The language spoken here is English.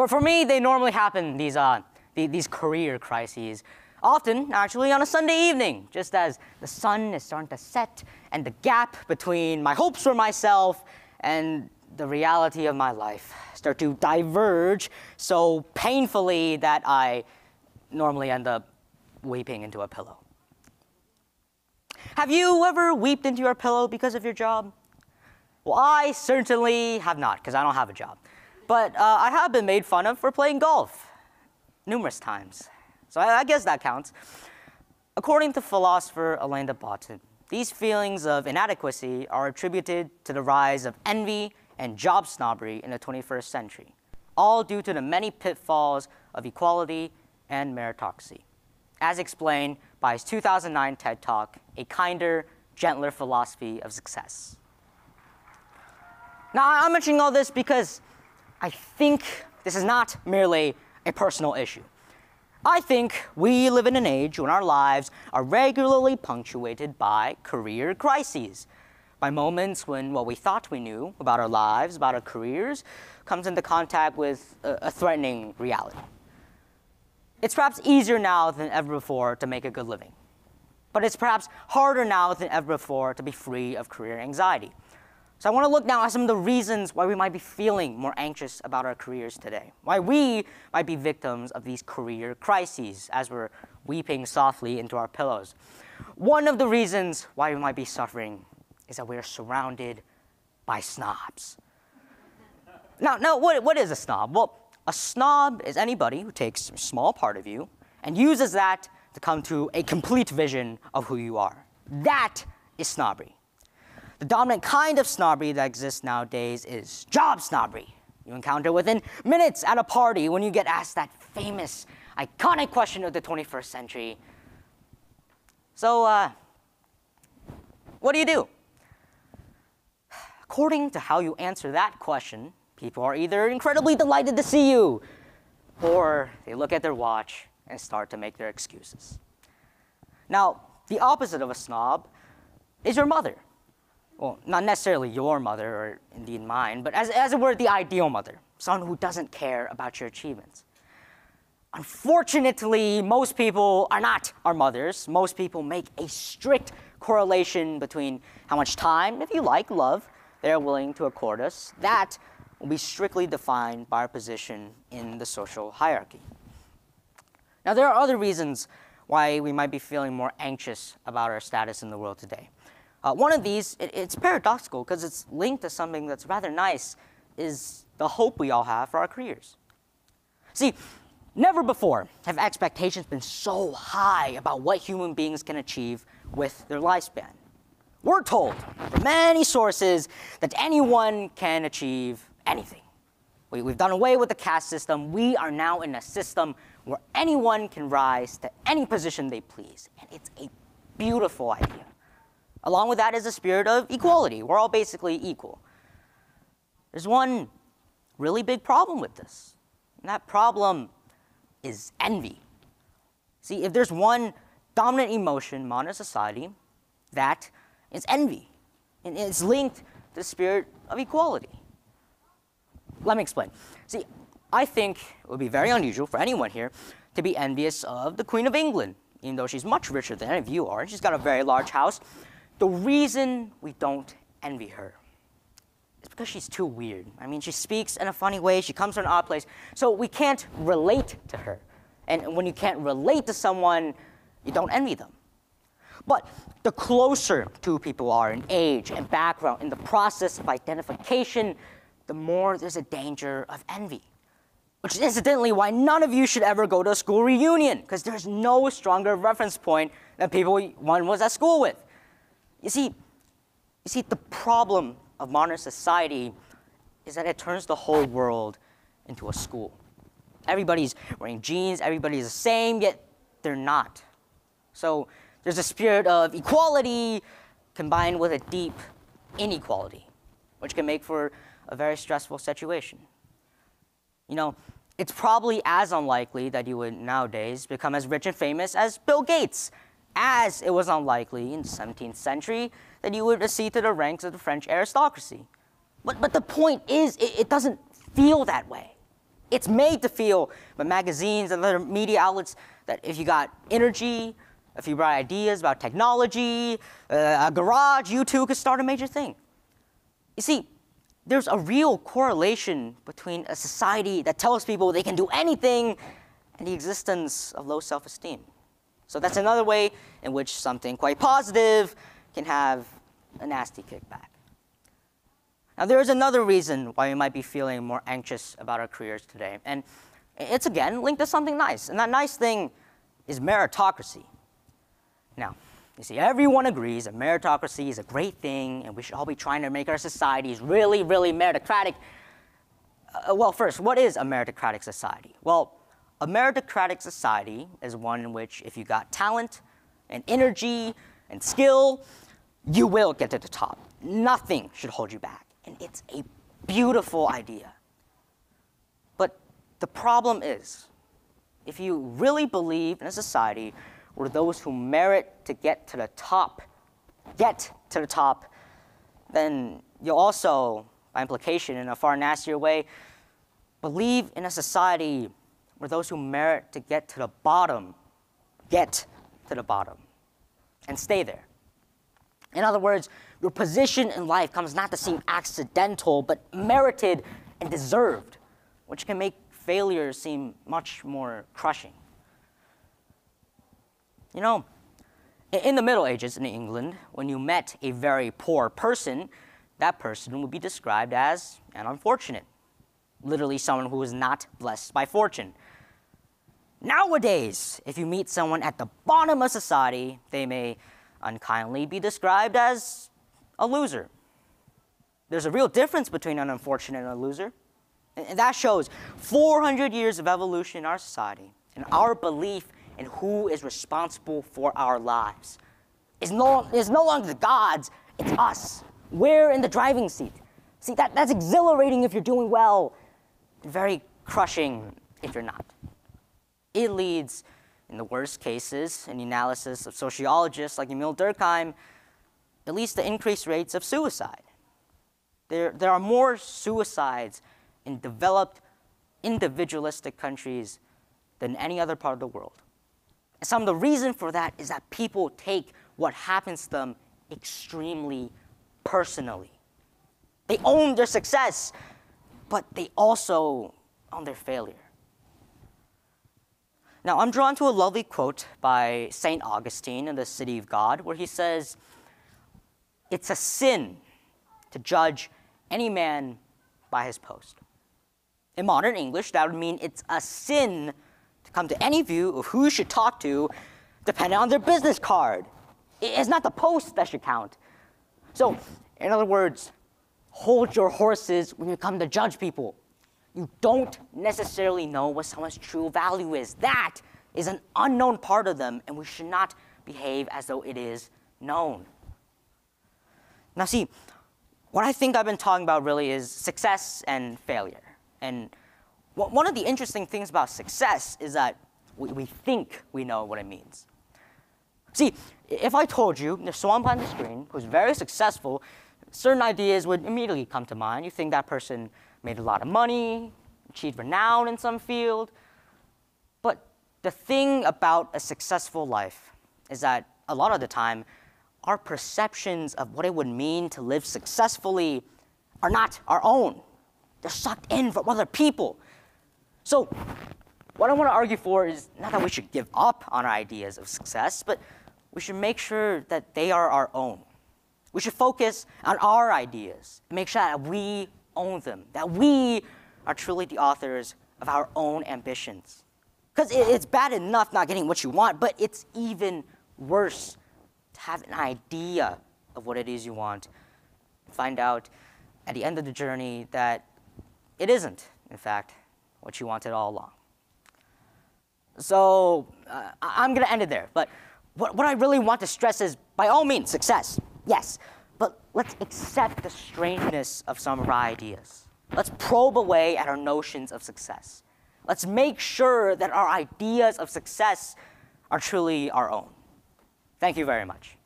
For, for me, they normally happen, these, uh, the- these career crises, often actually on a Sunday evening, just as the sun is starting to set and the gap between my hopes for myself and the reality of my life start to diverge so painfully that I normally end up weeping into a pillow. Have you ever wept into your pillow because of your job? Well, I certainly have not, because I don't have a job. But uh, I have been made fun of for playing golf numerous times. So I, I guess that counts. According to philosopher de Botton, these feelings of inadequacy are attributed to the rise of envy and job snobbery in the 21st century, all due to the many pitfalls of equality and meritocracy, as explained by his 2009 TED Talk, A Kinder, Gentler Philosophy of Success. Now, I'm mentioning all this because I think this is not merely a personal issue. I think we live in an age when our lives are regularly punctuated by career crises, by moments when what we thought we knew about our lives, about our careers, comes into contact with a, threatening reality. It's perhaps easier now than ever before to make a good living, but it's perhaps harder now than ever before to be free of career anxiety. So I want to look now at some of the reasons why we might be feeling more anxious about our careers today. Why we might be victims of these career crises as we're weeping softly into our pillows. One of the reasons why we might be suffering is that we are surrounded by snobs. Now, now what, what is a snob? Well, a snob is anybody who takes a small part of you and uses that to come to a complete vision of who you are. That is snobbery. The dominant kind of snobbery that exists nowadays is job snobbery. You encounter within minutes at a party when you get asked that famous, iconic question of the 21st century. So, uh, what do you do? According to how you answer that question, people are either incredibly delighted to see you, or they look at their watch and start to make their excuses. Now, the opposite of a snob is your mother. Well, not necessarily your mother, or indeed mine, but as, as it were, the ideal mother, someone who doesn't care about your achievements. Unfortunately, most people are not our mothers. Most people make a strict correlation between how much time, if you like, love, they're willing to accord us. That will be strictly defined by our position in the social hierarchy. Now, there are other reasons why we might be feeling more anxious about our status in the world today. Uh, one of these, it, it's paradoxical because it's linked to something that's rather nice, is the hope we all have for our careers. See, never before have expectations been so high about what human beings can achieve with their lifespan. We're told from many sources that anyone can achieve anything. We, we've done away with the caste system. We are now in a system where anyone can rise to any position they please. And it's a beautiful idea. Along with that is a spirit of equality. We're all basically equal. There's one really big problem with this, and that problem is envy. See, if there's one dominant emotion in modern society, that is envy. And it's linked to the spirit of equality. Let me explain. See, I think it would be very unusual for anyone here to be envious of the Queen of England, even though she's much richer than any of you are. And she's got a very large house. The reason we don't envy her is because she's too weird. I mean, she speaks in a funny way, she comes from an odd place, so we can't relate to her. And when you can't relate to someone, you don't envy them. But the closer two people are in age and background, in the process of identification, the more there's a danger of envy. Which is incidentally why none of you should ever go to a school reunion, because there's no stronger reference point than people one was at school with. You see, you see, the problem of modern society is that it turns the whole world into a school. Everybody's wearing jeans, everybody's the same, yet they're not. So there's a spirit of equality combined with a deep inequality, which can make for a very stressful situation. You know, it's probably as unlikely that you would nowadays become as rich and famous as Bill Gates, as it was unlikely in the 17th century that you would accede to the ranks of the French aristocracy. But, but the point is, it, it doesn't feel that way. It's made to feel by magazines and other media outlets that if you got energy, if you brought ideas about technology, uh, a garage, you too could start a major thing. You see, there's a real correlation between a society that tells people they can do anything and the existence of low self esteem. So that's another way in which something quite positive can have a nasty kickback. Now, there is another reason why we might be feeling more anxious about our careers today. And it's again linked to something nice. And that nice thing is meritocracy. Now, you see, everyone agrees that meritocracy is a great thing and we should all be trying to make our societies really, really meritocratic. Uh, well, first, what is a meritocratic society? Well, a meritocratic society is one in which if you got talent and energy and skill, you will get to the top. Nothing should hold you back. And it's a beautiful idea. But the problem is, if you really believe in a society where those who merit to get to the top get to the top, then you'll also, by implication, in a far nastier way, believe in a society where those who merit to get to the bottom get to the bottom and stay there. In other words, your position in life comes not to seem accidental, but merited and deserved, which can make failure seem much more crushing. You know, in the Middle Ages in England, when you met a very poor person, that person would be described as an unfortunate, literally someone who was not blessed by fortune. Nowadays, if you meet someone at the bottom of society, they may unkindly be described as a loser. There's a real difference between an unfortunate and a loser. And that shows 400 years of evolution in our society and our belief in who is responsible for our lives. It's no, it's no longer the gods, it's us. We're in the driving seat. See, that, that's exhilarating if you're doing well, very crushing if you're not. It leads in the worst cases, in the analysis of sociologists like Emile Durkheim, it leads to increased rates of suicide. There, there are more suicides in developed, individualistic countries than any other part of the world. And some of the reason for that is that people take what happens to them extremely personally. They own their success, but they also own their failure. Now, I'm drawn to a lovely quote by St. Augustine in the City of God, where he says, It's a sin to judge any man by his post. In modern English, that would mean it's a sin to come to any view of who you should talk to depending on their business card. It's not the post that should count. So, in other words, hold your horses when you come to judge people you don't necessarily know what someone's true value is. That is an unknown part of them, and we should not behave as though it is known. Now, see, what I think I've been talking about really is success and failure. And one of the interesting things about success is that we, we think we know what it means. See, if I told you there's someone behind the screen who's very successful, certain ideas would immediately come to mind. You think that person made a lot of money, achieved renown in some field. But the thing about a successful life is that a lot of the time, our perceptions of what it would mean to live successfully are not our own. They're sucked in from other people. So, what I want to argue for is not that we should give up on our ideas of success, but we should make sure that they are our own. We should focus on our ideas and make sure that we own them, that we are truly the authors of our own ambitions. Because it's bad enough not getting what you want, but it's even worse to have an idea of what it is you want. Find out at the end of the journey that it isn't, in fact, what you wanted all along. So uh, I'm going to end it there. But what, what I really want to stress is by all means, success, yes. But let's accept the strangeness of some of our ideas. Let's probe away at our notions of success. Let's make sure that our ideas of success are truly our own. Thank you very much.